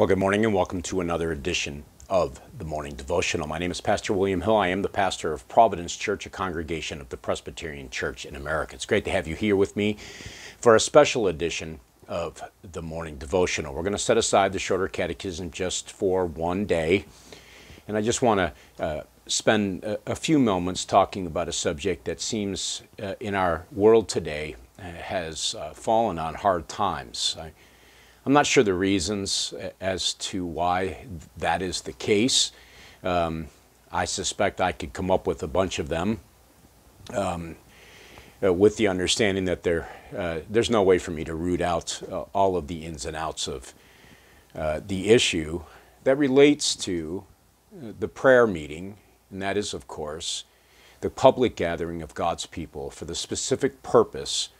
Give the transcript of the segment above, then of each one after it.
Well, good morning and welcome to another edition of the Morning Devotional. My name is Pastor William Hill. I am the pastor of Providence Church, a congregation of the Presbyterian Church in America. It's great to have you here with me for a special edition of the Morning Devotional. We're going to set aside the shorter catechism just for one day, and I just want to uh, spend a, a, few moments talking about a subject that seems uh, in our world today uh, has uh, fallen on hard times. I, I'm not sure the reasons as to why that is the case. Um, I suspect I could come up with a bunch of them um, uh, with the understanding that there, uh, there's no way for me to root out uh, all of the ins and outs of uh, the issue that relates to uh, the prayer meeting, and that is, of course, the public gathering of God's people for the specific purpose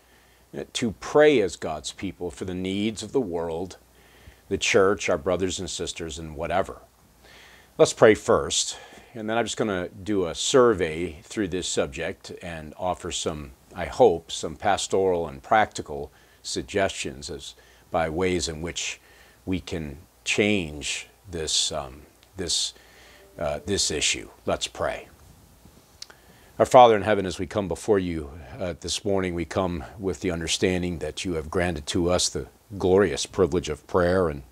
to pray as God's people for the needs of the world, the church, our brothers and sisters, and whatever. Let's pray first, and then I'm just going to do a survey through this subject and offer some, I hope, some pastoral and practical suggestions as by ways in which we can change this um, this uh, this issue. Let's pray. Our Father in heaven, as we come before you uh, this morning, we come with the understanding that you have granted to us the glorious privilege of prayer, and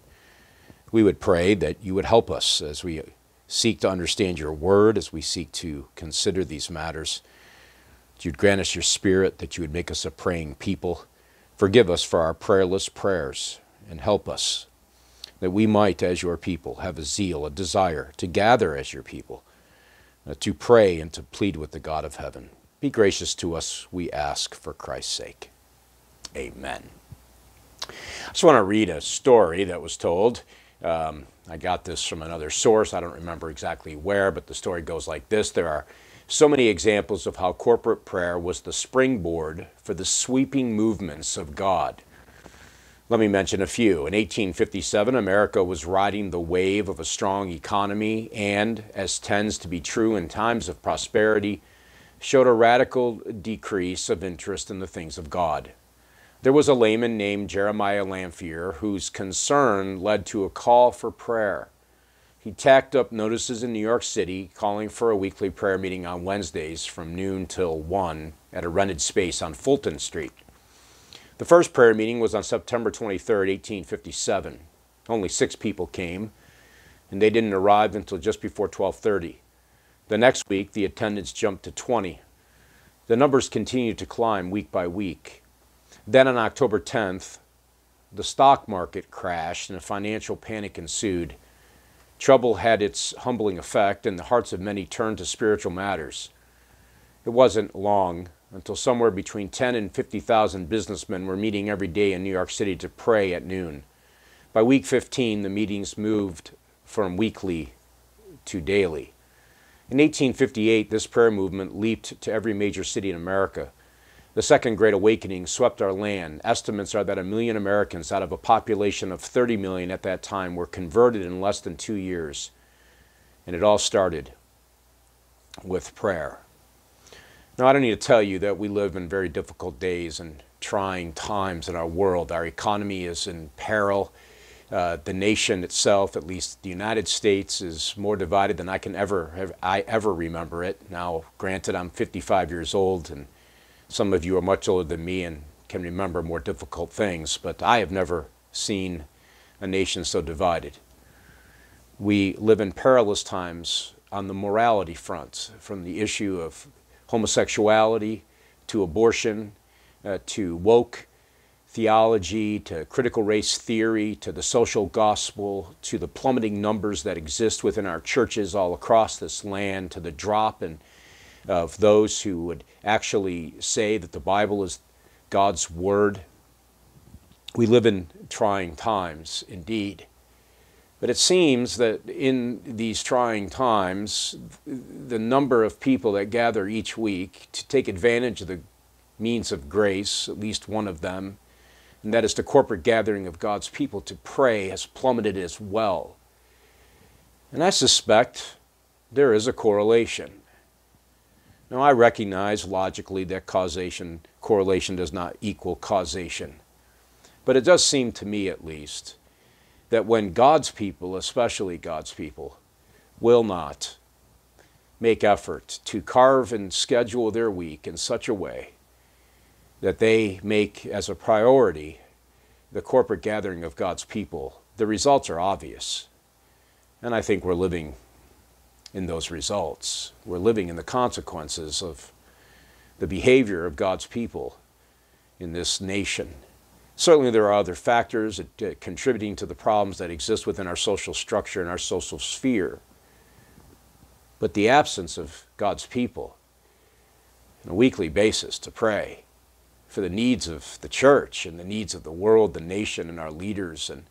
we would pray that you would help us as we seek to understand your word, as we seek to consider these matters. That you'd grant us your spirit, that you would make us a praying people. Forgive us for our prayerless prayers, and help us that we might, as your people, have a zeal, a desire to gather as your people to pray and to plead with the God of heaven. Be gracious to us, we ask, for Christ's sake. Amen. I just want to read a story that was told. Um, I got this from another source. I don't remember exactly where, but the story goes like this There are so many examples of how corporate prayer was the springboard for the sweeping movements of God. Let me mention a few. In 1857, America was riding the wave of a strong economy and, as tends to be true in times of prosperity, showed a radical decrease of interest in the things of God. There was a layman named Jeremiah Lanphier whose concern led to a call for prayer. He tacked up notices in New York City calling for a weekly prayer meeting on Wednesdays from noon till 1 at a rented space on Fulton Street. The first prayer meeting was on September 23, 1857. Only six people came, and they didn't arrive until just before 1230. The next week, the attendance jumped to 20. The numbers continued to climb week by week. Then on October 10th, the stock market crashed and a financial panic ensued. Trouble had its humbling effect, and the hearts of many turned to spiritual matters. It wasn't long until somewhere between 10 and 50,000 businessmen were meeting every day in New York City to pray at noon. By week 15, the meetings moved from weekly to daily. In 1858, this prayer movement leaped to every major city in America. The Second Great Awakening swept our land. Estimates are that a million Americans out of a population of 30 million at that time were converted in less than two years. And it all started with prayer. Now, I don't need to tell you that we live in very difficult days and trying times in our world. Our economy is in peril. Uh, the nation itself, at least the United States, is more divided than I can ever have I ever remember it. Now, granted, I'm 55 years old, and some of you are much older than me and can remember more difficult things, but I have never seen a nation so divided. We live in perilous times on the morality front, from the issue of homosexuality to abortion uh, to woke theology to critical race theory to the social gospel to the plummeting numbers that exist within our churches all across this land to the drop in, of those who would actually say that the Bible is God's Word. We live in trying times indeed. But it seems that in these trying times, the number of people that gather each week to take advantage of the means of grace, at least one of them, and that is the corporate gathering of God's people to pray, has plummeted as well. And I suspect there is a correlation. Now, I recognize logically that causation, correlation does not equal causation. But it does seem to me, at least, that when God's people, especially God's people, will not make effort to carve and schedule their week in such a way that they make as a priority the corporate gathering of God's people, the results are obvious. And I think we're living in those results. We're living in the consequences of the behavior of God's people in this nation. Certainly, there are other factors uh, contributing to the problems that exist within our social structure and our social sphere. But the absence of God's people on a weekly basis to pray for the needs of the church and the needs of the world, the nation, and our leaders, and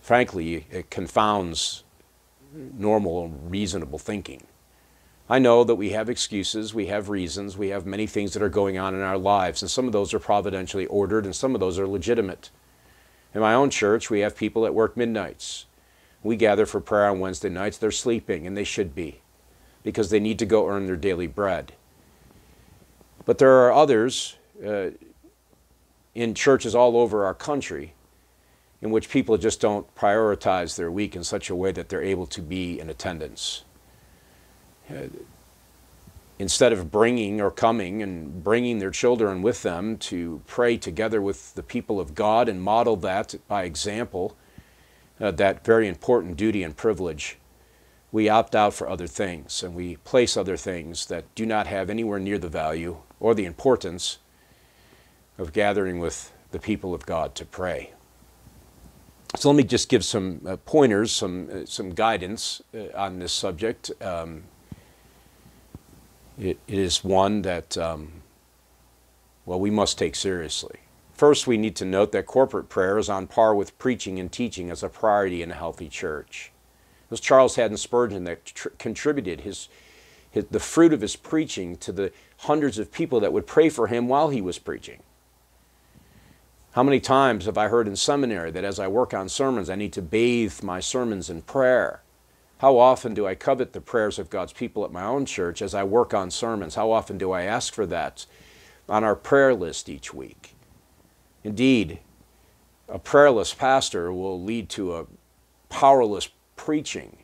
frankly, it confounds normal and reasonable thinking. I know that we have excuses, we have reasons, we have many things that are going on in our lives, and some of those are providentially ordered and some of those are legitimate. In my own church, we have people that work midnights. We gather for prayer on Wednesday nights. They're sleeping, and they should be, because they need to go earn their daily bread. But there are others uh, in churches all over our country in which people just don't prioritize their week in such a way that they're able to be in attendance. Uh, instead of bringing or coming and bringing their children with them to pray together with the people of God and model that by example, uh, that very important duty and privilege, we opt out for other things and we place other things that do not have anywhere near the value or the importance of gathering with the people of God to pray. So let me just give some uh, pointers, some, uh, some guidance uh, on this subject. Um, it, it is one that, um, well, we must take seriously. First, we need to note that corporate prayer is on par with preaching and teaching as a priority in a healthy church. It was Charles Haddon Spurgeon that tr- contributed his, his, the fruit of his preaching to the hundreds of people that would pray for him while he was preaching. How many times have I heard in seminary that as I work on sermons, I need to bathe my sermons in prayer? How often do I covet the prayers of God's people at my own church as I work on sermons? How often do I ask for that on our prayer list each week? Indeed, a prayerless pastor will lead to a powerless preaching.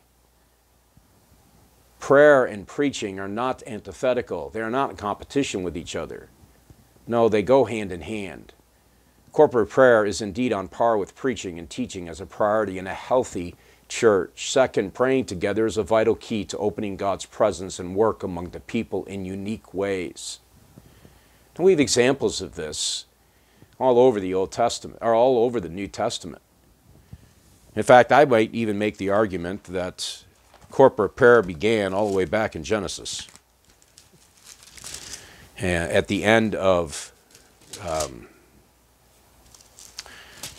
Prayer and preaching are not antithetical, they are not in competition with each other. No, they go hand in hand. Corporate prayer is indeed on par with preaching and teaching as a priority in a healthy church. Second, praying together is a vital key to opening God's presence and work among the people in unique ways. And we have examples of this all over the Old Testament, or all over the New Testament. In fact, I might even make the argument that corporate prayer began all the way back in Genesis. And at the end of um,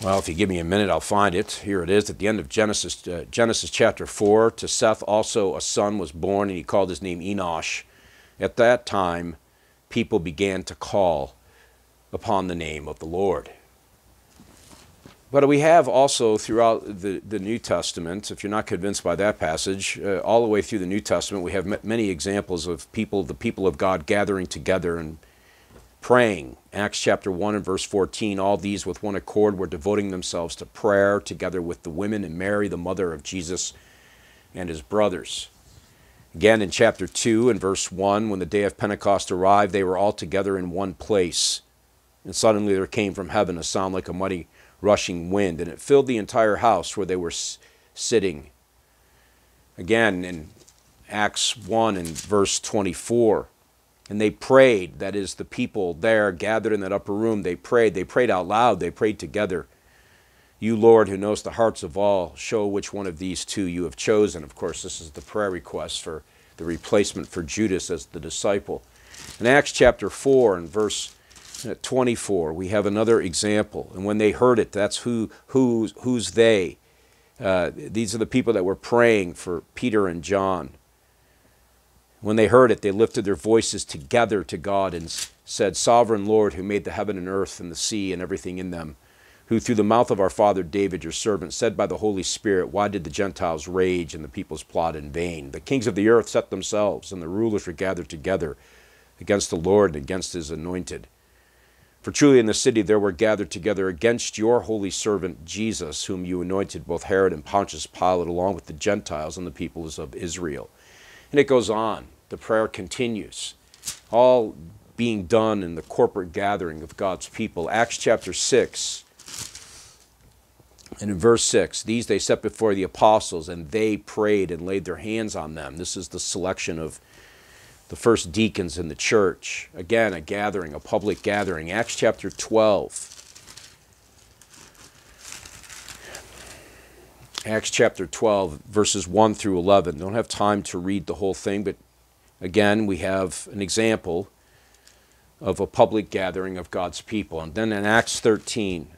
well, if you give me a minute, I'll find it. Here it is at the end of Genesis, uh, Genesis chapter 4. To Seth also a son was born, and he called his name Enosh. At that time, people began to call upon the name of the Lord. But we have also throughout the, the New Testament, if you're not convinced by that passage, uh, all the way through the New Testament, we have many examples of people, the people of God, gathering together and praying. Acts chapter 1 and verse 14, all these with one accord were devoting themselves to prayer together with the women and Mary, the mother of Jesus, and his brothers. Again, in chapter 2 and verse 1, when the day of Pentecost arrived, they were all together in one place. And suddenly there came from heaven a sound like a mighty rushing wind, and it filled the entire house where they were sitting. Again, in Acts 1 and verse 24, and they prayed. That is, the people there gathered in that upper room, they prayed. They prayed out loud, they prayed together. You, Lord, who knows the hearts of all, show which one of these two you have chosen. Of course, this is the prayer request for the replacement for Judas as the disciple. In Acts chapter 4 and verse 24, we have another example. And when they heard it, that's who, who's, who's they. Uh, these are the people that were praying for Peter and John. When they heard it, they lifted their voices together to God and said, Sovereign Lord, who made the heaven and earth and the sea and everything in them, who through the mouth of our father David, your servant, said by the Holy Spirit, Why did the Gentiles rage and the peoples plot in vain? The kings of the earth set themselves, and the rulers were gathered together against the Lord and against his anointed. For truly in the city there were gathered together against your holy servant Jesus, whom you anointed, both Herod and Pontius Pilate, along with the Gentiles and the peoples of Israel. And it goes on. The prayer continues. All being done in the corporate gathering of God's people. Acts chapter 6. And in verse 6, these they set before the apostles, and they prayed and laid their hands on them. This is the selection of the first deacons in the church. Again, a gathering, a public gathering. Acts chapter 12. Acts chapter 12, verses 1 through 11. Don't have time to read the whole thing, but again, we have an example of a public gathering of God's people. And then in Acts 13,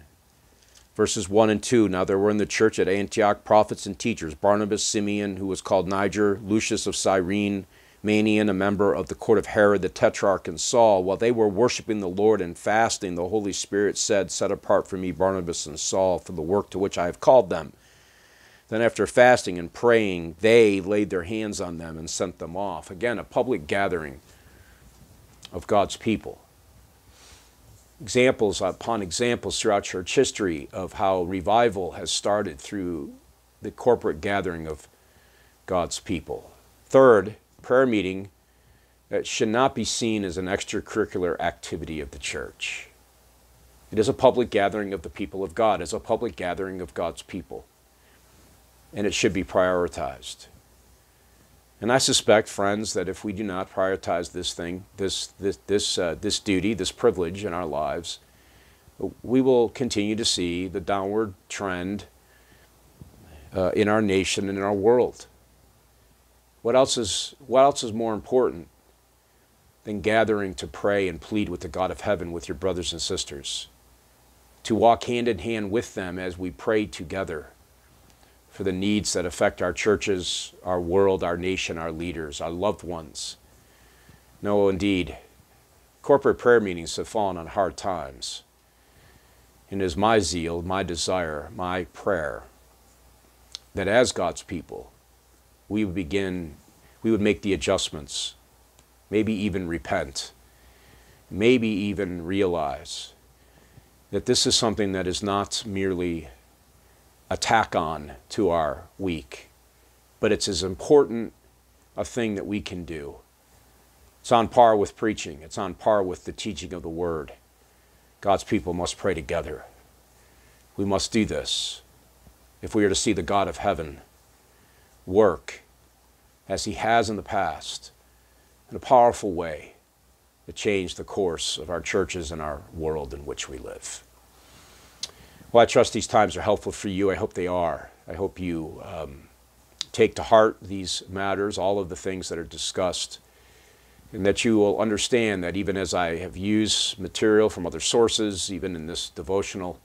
verses 1 and 2, now there were in the church at Antioch prophets and teachers Barnabas, Simeon, who was called Niger, Lucius of Cyrene, Manaen, a member of the court of Herod the Tetrarch, and Saul. While they were worshiping the Lord and fasting, the Holy Spirit said, Set apart for me Barnabas and Saul for the work to which I have called them. Then, after fasting and praying, they laid their hands on them and sent them off. Again, a public gathering of God's people. Examples upon examples throughout church history of how revival has started through the corporate gathering of God's people. Third, prayer meeting should not be seen as an extracurricular activity of the church. It is a public gathering of the people of God, it's a public gathering of God's people. And it should be prioritized. And I suspect, friends, that if we do not prioritize this thing, this, this, this, uh, this duty, this privilege in our lives, we will continue to see the downward trend uh, in our nation and in our world. What else, is, what else is more important than gathering to pray and plead with the God of heaven with your brothers and sisters? To walk hand in hand with them as we pray together for the needs that affect our churches, our world, our nation, our leaders, our loved ones. No, indeed, corporate prayer meetings have fallen on hard times. And it is my zeal, my desire, my prayer that as God's people, we would begin, we would make the adjustments, maybe even repent, maybe even realize that this is something that is not merely a tack on to our week, but it's as important a thing that we can do. It's on par with preaching, it's on par with the teaching of the Word. God's people must pray together. We must do this if we are to see the God of heaven work as He has in the past in a powerful way to change the course of our churches and our world in which we live. Well, I trust these times are helpful for you. I hope they are. I hope you um, take to heart these matters, all of the things that are discussed, and that you will understand that even as I have used material from other sources, even in this devotional,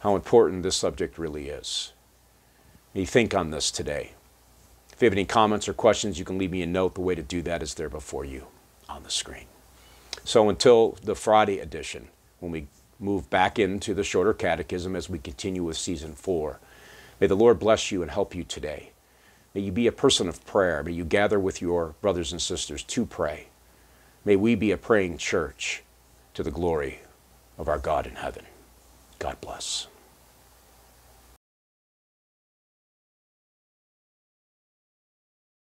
how important this subject really is. May think on this today. If you have any comments or questions, you can leave me a note. The way to do that is there before you on the screen. So until the Friday edition, when we move back into the shorter catechism as we continue with season four. May the Lord bless you and help you today. May you be a person of prayer. May you gather with your brothers and sisters to pray. May we be a praying church to the glory of our God in heaven. God bless.